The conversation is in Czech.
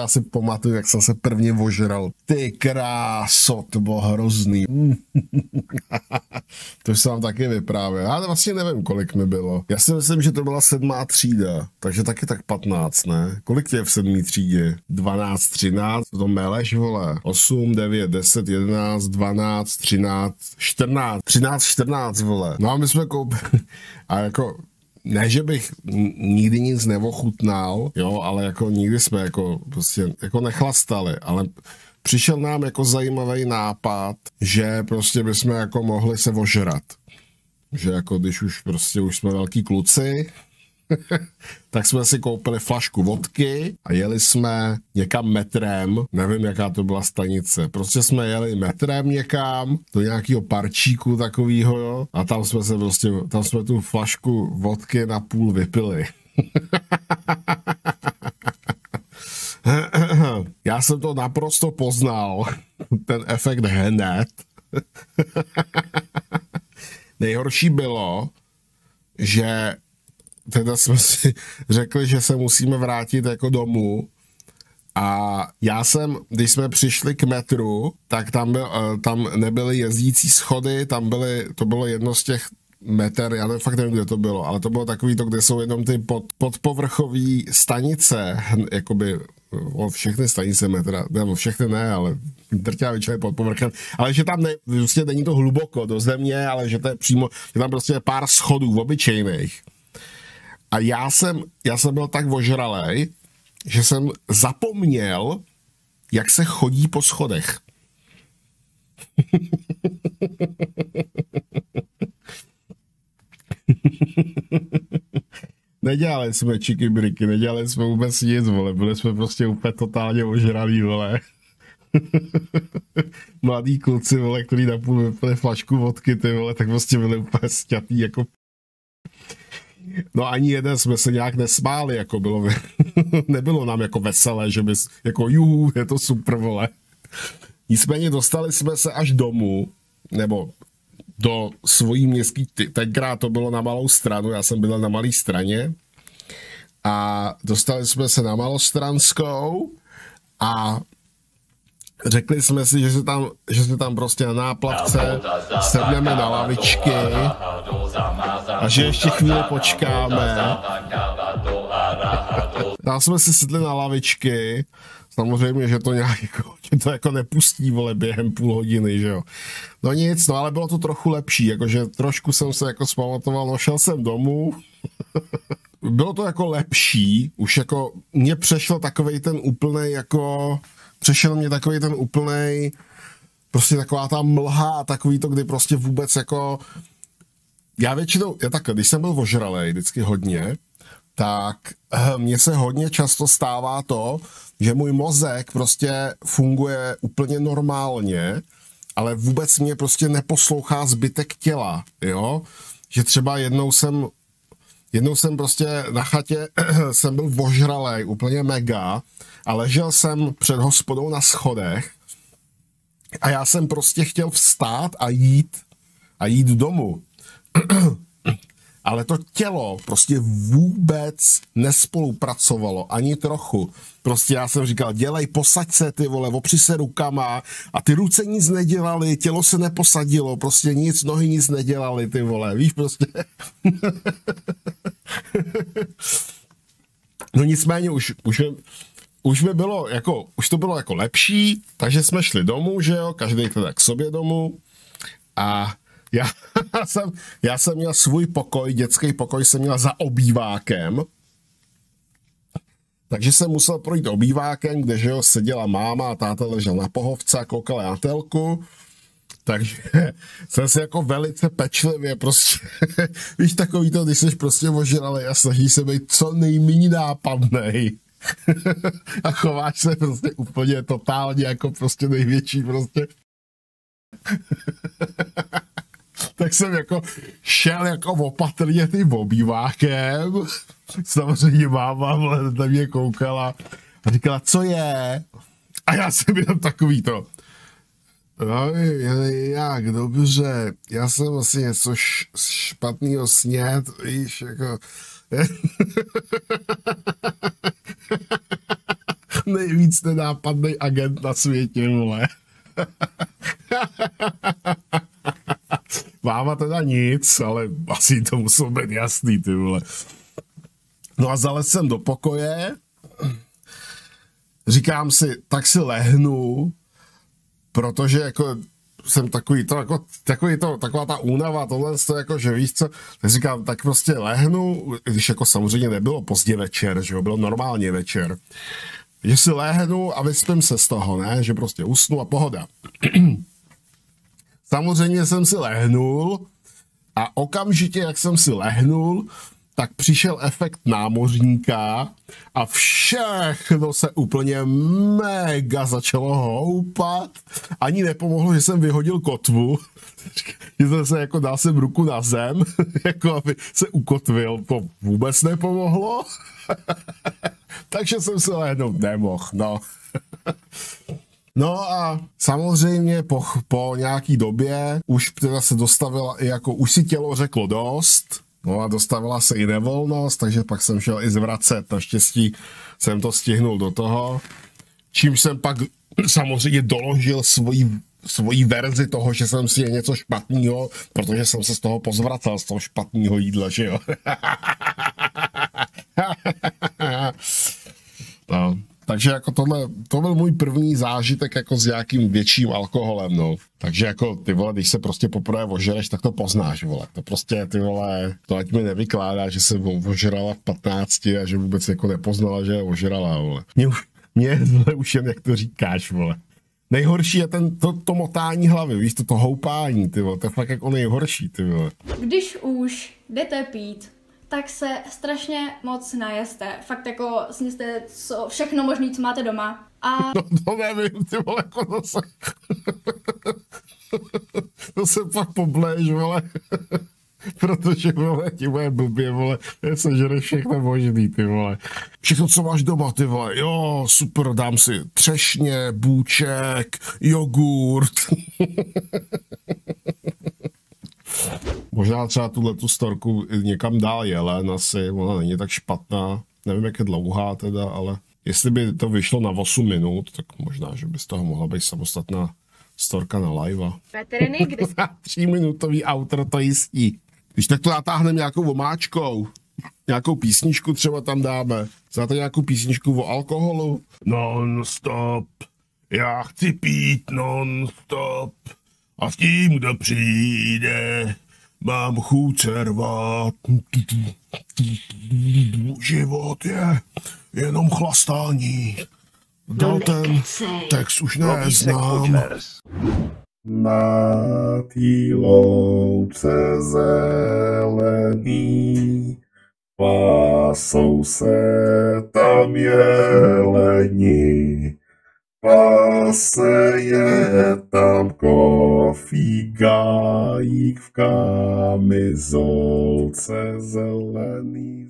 Já si pamatuju, jak jsem se prvně ožral. Ty kráso, to bylo hrozný. to jsem vám taky vyprávěl. Já vlastně nevím, kolik mi bylo. Já si myslím, že to byla sedmá třída, takže taky tak 15, ne? Kolik tě je v sedmé třídě? 12, 13, to meleš, vole. 8, 9, 10, 11, 12, 13, 14, 13, 14, vole. No a my jsme koupili, a jako ne, že bych nikdy nic neochutnal, jo, ale jako nikdy jsme jako prostě jako nechlastali, ale přišel nám jako zajímavý nápad, že prostě bychom jako mohli se ožrat. Že jako když už prostě už jsme velký kluci, tak jsme si koupili flašku vodky a jeli jsme někam metrem, nevím, jaká to byla stanice. Prostě jsme jeli metrem někam, do nějakého parčíku takového, a tam jsme se prostě, tam jsme tu flašku vodky na půl vypili. Já jsem to naprosto poznal, ten efekt hned. Nejhorší bylo, že teda jsme si řekli, že se musíme vrátit jako domů. A já jsem, když jsme přišli k metru, tak tam, byl, eh, tam nebyly jezdící schody, tam byly, to bylo jedno z těch meter, já nevím, fakt nevím, kde to bylo, ale to bylo takový to, kde jsou jenom ty pod, podpovrchové stanice, jakoby o všechny stanice metra, nebo všechny ne, ale drtivá většina pod povrchem, ale že tam ne, prostě není to hluboko do země, ale že to je přímo, že tam prostě je pár schodů obyčejných a já jsem, já jsem byl tak ožralej, že jsem zapomněl, jak se chodí po schodech. nedělali jsme čiky briky, nedělali jsme vůbec nic, vole, byli jsme prostě úplně totálně ožralí, vole. Mladí kluci, vole, který napůl vypili flašku vodky, ty vole, tak prostě byli úplně sťatý jako No ani jeden jsme se nějak nesmáli, jako bylo, nebylo nám jako veselé, že bys, jako juhu, je to super, vole. Nicméně dostali jsme se až domů, nebo do svojí městský, tenkrát to bylo na malou stranu, já jsem byl na malé straně a dostali jsme se na malostranskou a řekli jsme si, že se tam, že se tam prostě na náplavce sedneme na lavičky že ještě chvíli počkáme. Tam jsme si sedli na lavičky, samozřejmě, že to nějak jako, že to jako nepustí, vole, během půl hodiny, že jo. No nic, no ale bylo to trochu lepší, jakože trošku jsem se jako zpamatoval, no šel jsem domů, bylo to jako lepší, už jako mě přešel takovej ten úplný jako přešel mě takový ten úplný prostě taková ta mlha a takový to, kdy prostě vůbec jako já většinou, já tak, když jsem byl ožralej vždycky hodně, tak eh, mně se hodně často stává to, že můj mozek prostě funguje úplně normálně, ale vůbec mě prostě neposlouchá zbytek těla, jo? Že třeba jednou jsem, jednou jsem prostě na chatě, jsem byl ožralej, úplně mega, a ležel jsem před hospodou na schodech a já jsem prostě chtěl vstát a jít a jít domů. Ale to tělo prostě vůbec nespolupracovalo, ani trochu. Prostě já jsem říkal, dělej, posaď se ty vole, opři se rukama a ty ruce nic nedělali, tělo se neposadilo, prostě nic, nohy nic nedělali ty vole, víš prostě. no nicméně už, už, už by bylo jako, už to bylo jako lepší, takže jsme šli domů, že jo, každý teda k sobě domů a já jsem, já jsem měl svůj pokoj, dětský pokoj jsem měl za obývákem, takže jsem musel projít obývákem, kde že jo, seděla máma a táta ležel na pohovce a koukal na telku. Takže jsem si jako velice pečlivě prostě, víš takový to, když jsi prostě ožralý a snažíš se být co nejméně nápadnej a chováš se prostě úplně totálně jako prostě největší prostě. Tak jsem jako šel jako opatrně tím obývákem. Samozřejmě máma na mě koukala a říkala, co je? A já jsem jenom takový to. No, jak, dobře, já jsem vlastně něco špatného snět, víš, jako nejvíc nenápadný agent na světě, vole. Máma teda nic, ale asi to muselo být jasný, ty vole. No a zalez jsem do pokoje, říkám si, tak si lehnu, protože jako jsem takový to, jako, takový to, taková ta únava, tohle to jako, že víš co, tak říkám, tak prostě lehnu, když jako samozřejmě nebylo pozdě večer, že jo, bylo normálně večer, že si lehnu a vyspím se z toho, ne, že prostě usnu a pohoda. samozřejmě jsem si lehnul a okamžitě, jak jsem si lehnul, tak přišel efekt námořníka a všechno se úplně mega začalo houpat. Ani nepomohlo, že jsem vyhodil kotvu, že jsem se jako dal jsem ruku na zem, jako aby se ukotvil. To vůbec nepomohlo. Takže jsem se lehnout nemohl, no. No a samozřejmě po, po nějaký době už teda se dostavila jako, už si tělo řeklo dost, No a dostavila se i nevolnost, takže pak jsem šel i zvracet. Naštěstí jsem to stihnul do toho. Čím jsem pak samozřejmě doložil svoji, svoji verzi toho, že jsem si je něco špatného, protože jsem se z toho pozvracel, z toho špatného jídla, že jo. no. Takže jako tohle, to byl můj první zážitek jako s nějakým větším alkoholem, no. Takže jako ty vole, když se prostě poprvé ožereš, tak to poznáš, vole. To prostě ty vole, to ať mi nevykládá, že se ožrala v 15 a že vůbec jako nepoznala, že je ožrala, vole. Mě, už, mě zle už jen, jak to říkáš, vole. Nejhorší je ten, to, to motání hlavy, víš, to, to houpání, ty vole, to je fakt jako nejhorší, ty vole. Když už jdete pít, tak se strašně moc najeste. Fakt jako sněste co, všechno možné, co máte doma. A... No to nevím, ty vole, jako to se... to se pak pobléž, vole. Protože, vole, ti moje blbě, vole, sežere všechno možný, ty vole. Všechno, co máš doma, ty vole, jo, super, dám si třešně, bůček, jogurt. Možná třeba tuhle tu storku někam dál jelen asi, ona není tak špatná. Nevím, jak je dlouhá teda, ale jestli by to vyšlo na 8 minut, tak možná, že by z toho mohla být samostatná storka na live. Petriny, kde... Tříminutový autor to jistí. Když tak to natáhneme nějakou omáčkou, nějakou písničku třeba tam dáme. Znáte nějakou písničku o alkoholu? Non-stop, já chci pít non-stop a s tím, kdo přijde, mám chuť rvat. Život je jenom chlastání. Dal ten text už neznám. Na tý louce zelený pásou se tam jeleni. Pase je tam kofígájík v kamizolce zelený.